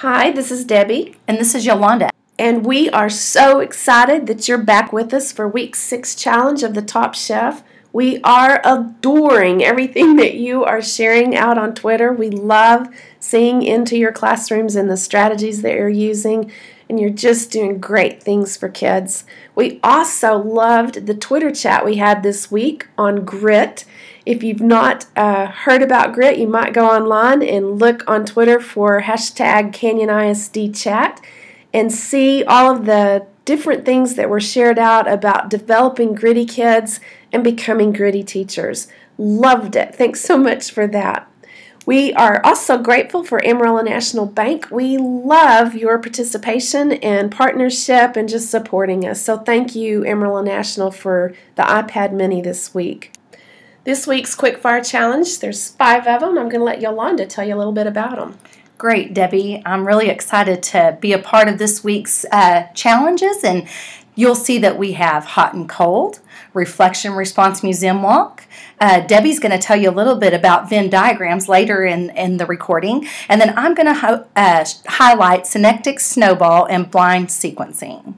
Hi, this is Debbie. And this is Yolanda. And we are so excited that you're back with us for week six challenge of the Top Chef. We are adoring everything that you are sharing out on Twitter. We love seeing into your classrooms and the strategies that you're using, and you're just doing great things for kids. We also loved the Twitter chat we had this week on grit. If you've not uh, heard about grit, you might go online and look on Twitter for hashtag Canyon ISD chat and see all of the different things that were shared out about developing gritty kids and becoming gritty teachers. Loved it. Thanks so much for that. We are also grateful for Amarillo National Bank. We love your participation and partnership and just supporting us. So thank you, Amarillo National, for the iPad Mini this week. This week's Quickfire Challenge, there's five of them. I'm going to let Yolanda tell you a little bit about them. Great, Debbie. I'm really excited to be a part of this week's uh, challenges, and you'll see that we have hot and cold, reflection response museum walk. Uh, Debbie's going to tell you a little bit about Venn diagrams later in, in the recording, and then I'm going to uh, highlight synectic snowball and blind sequencing.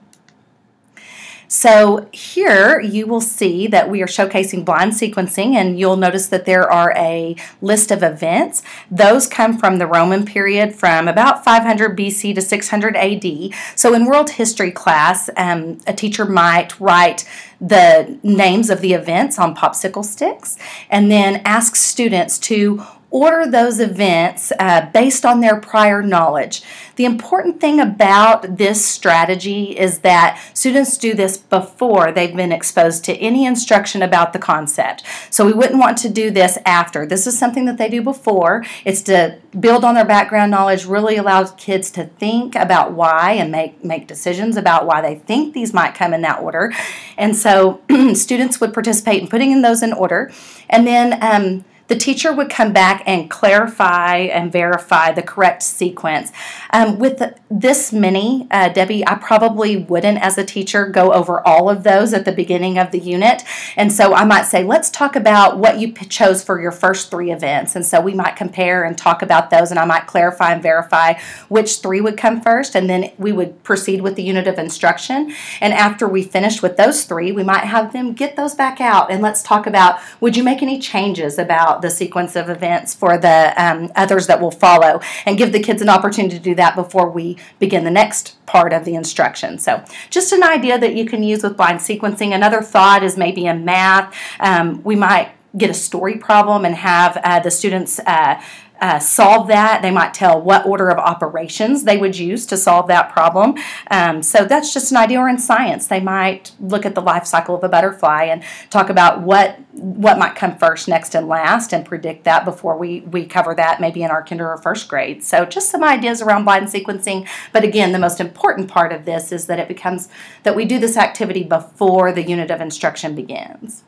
So here you will see that we are showcasing blind sequencing and you'll notice that there are a list of events. Those come from the Roman period from about 500 BC to 600 AD. So in world history class, um, a teacher might write the names of the events on popsicle sticks and then ask students to order those events uh, based on their prior knowledge. The important thing about this strategy is that students do this before they've been exposed to any instruction about the concept. So we wouldn't want to do this after. This is something that they do before. It's to build on their background knowledge, really allows kids to think about why and make, make decisions about why they think these might come in that order. And so students would participate in putting in those in order. And then um, the teacher would come back and clarify and verify the correct sequence. Um, with this many, uh, Debbie, I probably wouldn't, as a teacher, go over all of those at the beginning of the unit. And so I might say, let's talk about what you chose for your first three events. And so we might compare and talk about those, and I might clarify and verify which three would come first, and then we would proceed with the unit of instruction. And after we finished with those three, we might have them get those back out, and let's talk about would you make any changes about the sequence of events for the um, others that will follow and give the kids an opportunity to do that before we begin the next part of the instruction. So just an idea that you can use with blind sequencing. Another thought is maybe in math, um, we might get a story problem and have uh, the students uh, uh, solve that. They might tell what order of operations they would use to solve that problem. Um, so that's just an idea. Or in science, they might look at the life cycle of a butterfly and talk about what what might come first, next, and last, and predict that before we we cover that maybe in our kinder or first grade. So just some ideas around blind sequencing. But again, the most important part of this is that it becomes that we do this activity before the unit of instruction begins.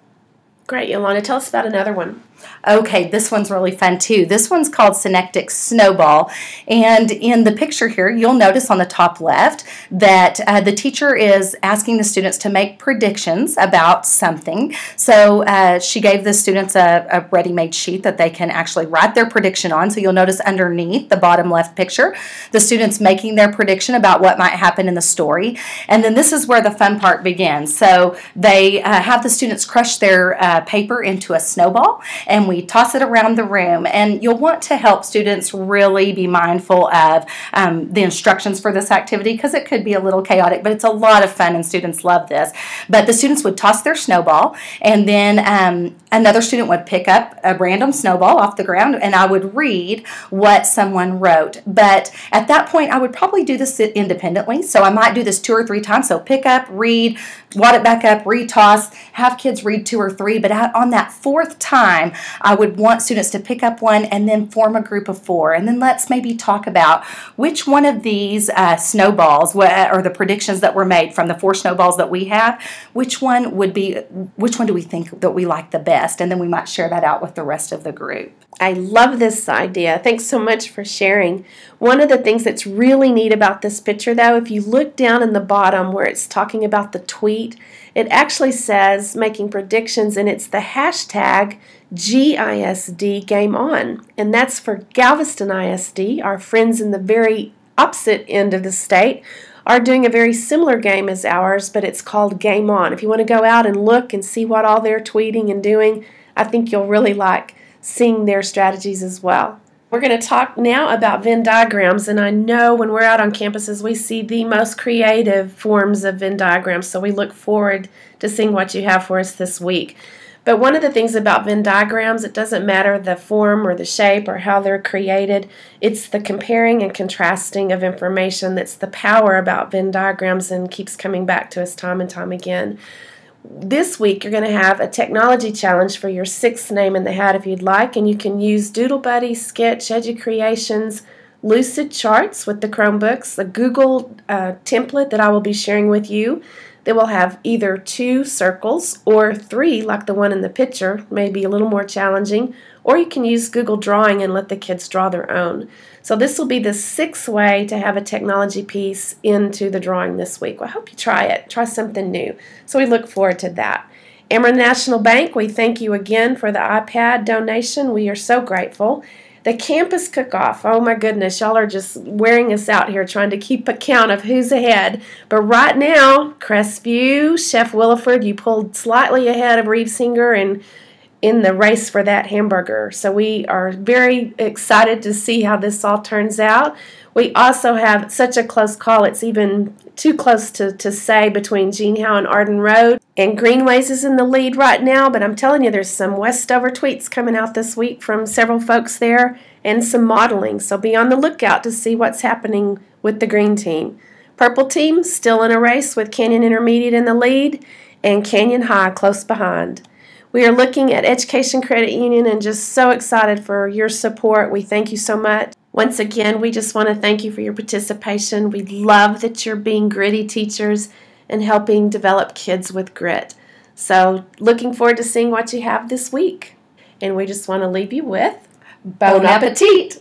Great, Yolanda. Tell us about another one. Okay, this one's really fun too. This one's called Synectic Snowball. And in the picture here, you'll notice on the top left that uh, the teacher is asking the students to make predictions about something. So uh, she gave the students a, a ready made sheet that they can actually write their prediction on. So you'll notice underneath the bottom left picture, the students making their prediction about what might happen in the story. And then this is where the fun part begins. So they uh, have the students crush their uh, paper into a snowball and we toss it around the room. And you'll want to help students really be mindful of um, the instructions for this activity because it could be a little chaotic, but it's a lot of fun and students love this. But the students would toss their snowball, and then um, another student would pick up a random snowball off the ground, and I would read what someone wrote. But at that point, I would probably do this independently. So I might do this two or three times. So pick up, read, wad it back up, retoss, have kids read two or three. But on that fourth time, I would want students to pick up one and then form a group of four. And then let's maybe talk about which one of these uh, snowballs or the predictions that were made from the four snowballs that we have, which one would be, which one do we think that we like the best? And then we might share that out with the rest of the group. I love this idea. Thanks so much for sharing. One of the things that's really neat about this picture, though, if you look down in the bottom where it's talking about the tweet, it actually says making predictions, and it's the hashtag GISD Game On. And that's for Galveston ISD, our friends in the very opposite end of the state are doing a very similar game as ours, but it's called Game On. If you want to go out and look and see what all they're tweeting and doing, I think you'll really like seeing their strategies as well. We're going to talk now about Venn diagrams, and I know when we're out on campuses, we see the most creative forms of Venn diagrams, so we look forward to seeing what you have for us this week. But one of the things about Venn diagrams, it doesn't matter the form or the shape or how they're created, it's the comparing and contrasting of information that's the power about Venn diagrams and keeps coming back to us time and time again. This week, you're going to have a technology challenge for your sixth name in the hat if you'd like, and you can use Doodle Buddy, Sketch, EduCreations, Lucid Charts with the Chromebooks, a Google uh, template that I will be sharing with you that will have either two circles or three, like the one in the picture, maybe a little more challenging, or you can use Google Drawing and let the kids draw their own. So this will be the sixth way to have a technology piece into the drawing this week. Well, I hope you try it. Try something new. So we look forward to that. Amarillo National Bank, we thank you again for the iPad donation. We are so grateful. The campus cook-off. Oh my goodness, y'all are just wearing us out here trying to keep a count of who's ahead. But right now, Crestview, Chef Williford, you pulled slightly ahead of Reeves-Hinger and in the race for that hamburger. So we are very excited to see how this all turns out. We also have such a close call, it's even too close to, to say between Gene Howe and Arden Road. And Greenways is in the lead right now, but I'm telling you, there's some Westover tweets coming out this week from several folks there and some modeling. So be on the lookout to see what's happening with the green team. Purple team still in a race with Canyon Intermediate in the lead and Canyon High close behind. We are looking at Education Credit Union and just so excited for your support. We thank you so much. Once again, we just want to thank you for your participation. We love that you're being gritty teachers and helping develop kids with grit. So, looking forward to seeing what you have this week. And we just want to leave you with bon appetit.